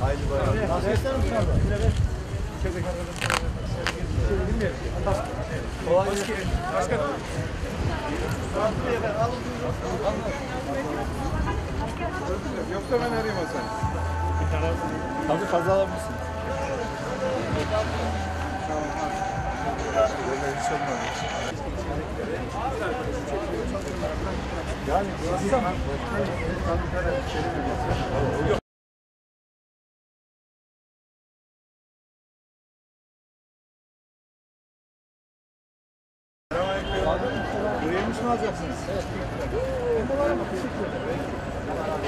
Haydi bayram. Nasıl ister misin abi? Kolay gelsin. Başkanım. Yoksa ben arayayım seni. Tabii fazla alabilirsin. Yani Buraya alacaksınız? Evet.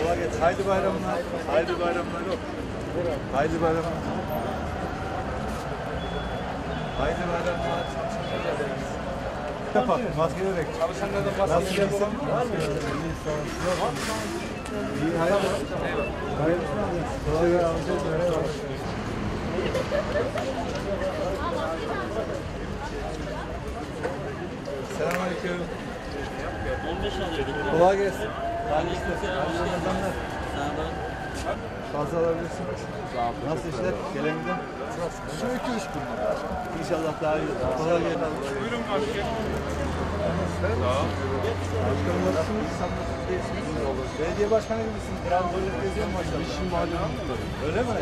Kolay gelsin. Haydi bayramlar. Haydi bayramlar. Haydi bayramlar. Haydi bayramlar. Kapat. Maske vererek. Çalışanlardan Nasıl bahsedeceğim. iyisin? İyi, hayır. Hayır. Kolay gelsin. Merhaba. Selamünaleyküm. 15 alıyorduk. Kolay gelsin. Hayırlı işler. Hayırlı Ramazanlar. Fazla alabilirsin. Nasıl işler? Gelemedin? Şu iki üç gün. İnşallah daha iyi. olur. Kolay gelsin. Buyurun başkanım. Başkanım nasılsınız? Belediye başkanı gibisiniz. Biraz böyle geziyor mu maşallah? İşim malum. Öyle mi?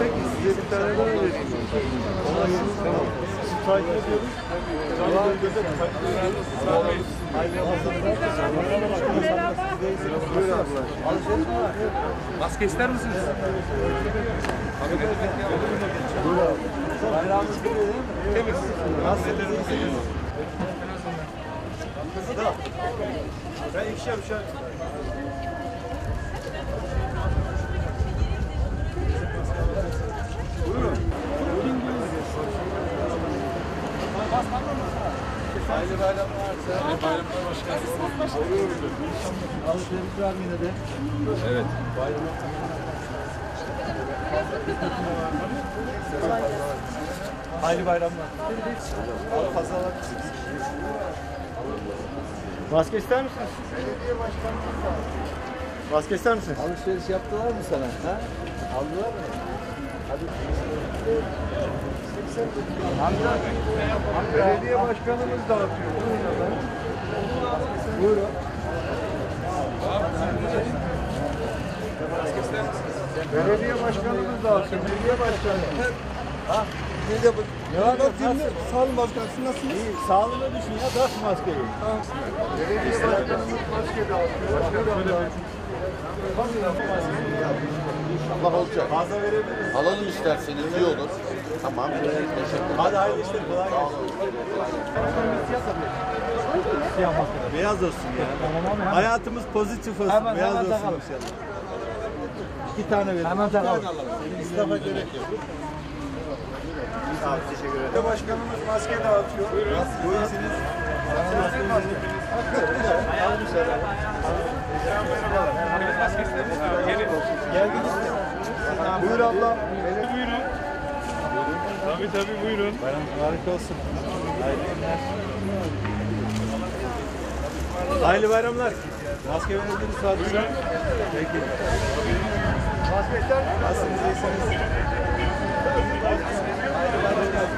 Peki size bir tane vereyim. Kolay gelsin. Takip ediyoruz. Canlı bölgede takip ediyoruz. Maske ister misiniz? Bayrağımız? Temiz. Nasılsınız? İyisiniz? Ben ikişer üçer. Hayırlı bayramlar. Bayramlar başkanım. Evet. Hayırlı bayramlar. Al fazlalar. Maske ister misiniz? Belediye başkanımız var. Maske ister misiniz? Alışveriş yaptılar mı sana? Ha? Aldılar mı? Hadi. Belediye başkanımız dağıtıyor. Buyurun. Belediye başkanımız dağıtıyor. Belediye başkanı. Ha? Ne de bu? Ne var? Sağ olun başkanım. Siz nasılsınız? İyi. Sağlığına düşün ya. Bırak maskeyi. Tamam. Belediye başkanımız maske dağıtıyor. Şöyle Allah olacak. Fazla verebiliriz. Alalım isterseniz iyi olur. Tamam. Teşekkür Hadi hayırlı işler. Kolay gelsin. Siyah maske. Beyaz olsun ya. Hayatımız pozitif olsun. Beyaz olsun inşallah. İki tane verin. Hemen takalım. İsrafa gerek yok. Sağ ol, teşekkür ederim. Başkanımız maske dağıtıyor. Nasıl? Bu iyisiniz. Maske ister misiniz abi? Gelin. Geldiniz mi? Buyur abla. Buyurun. Tabii tabii buyurun. Bayram harika olsun. Hayırlı günler. Hayırlı bayramlar. Maske verildiniz Fatih. Buyurun. Peki. Maske ister misiniz? Nasılsınız? İyisiniz? Hayırlı bayramlar.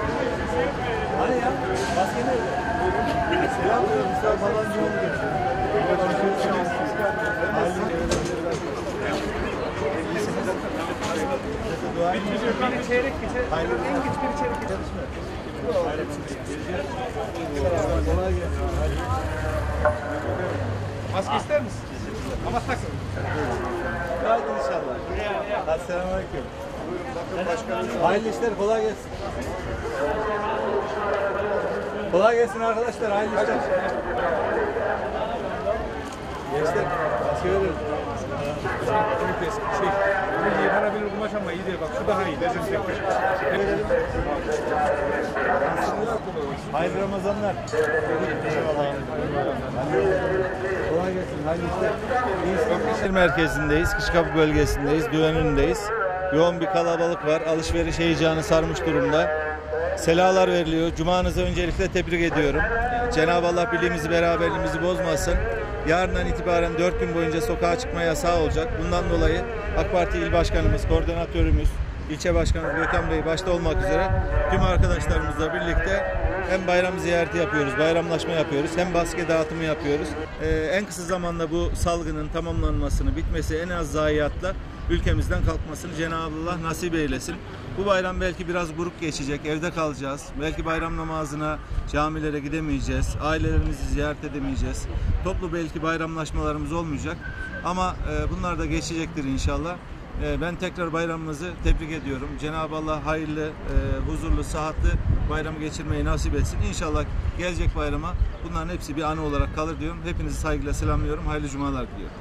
Hani ya? Maske nerede? Selam veriyorum. Mustafa Malancıoğlu geçiyor. Bir çeyrek geçer. Hayırlı En geç bir çeyrek geçer. Kolay gelsin. Maske ister misin? Ama takın. Haydi inşallah. Hadi selamünaleyküm. Hayırlı işler, kolay gelsin. Kolay gelsin arkadaşlar, hayırlı işler. Gençler, Hayırlı Ramazanlar. Kolay gelsin, hayırlı işler. İyisin. merkezindeyiz, Kışkapı bölgesindeyiz, Düvenündeyiz. Yoğun bir kalabalık var, alışveriş heyecanı sarmış durumda. Selalar veriliyor. Cumanızı öncelikle tebrik ediyorum. Cenab-ı Allah birliğimizi, beraberliğimizi bozmasın. Yarından itibaren 4 gün boyunca sokağa çıkma yasağı olacak. Bundan dolayı AK Parti İl Başkanımız, koordinatörümüz, ilçe başkanımız Gökhan Bey başta olmak üzere tüm arkadaşlarımızla birlikte hem bayram ziyareti yapıyoruz, bayramlaşma yapıyoruz, hem baske dağıtımı yapıyoruz. Ee, en kısa zamanda bu salgının tamamlanmasını, bitmesi en az zayiatla ülkemizden kalkmasını Cenab-ı Allah nasip eylesin. Bu bayram belki biraz buruk geçecek, evde kalacağız. Belki bayram namazına camilere gidemeyeceğiz, ailelerimizi ziyaret edemeyeceğiz. Toplu belki bayramlaşmalarımız olmayacak. Ama e, bunlar da geçecektir inşallah. E, Ben tekrar bayramımızı tebrik ediyorum. Cenab-ı Allah hayırlı, e, huzurlu, sıhhatli bayramı geçirmeyi nasip etsin. İnşallah gelecek bayrama bunların hepsi bir anı olarak kalır diyorum. Hepinizi saygıyla selamlıyorum. Hayırlı cumalar diliyorum.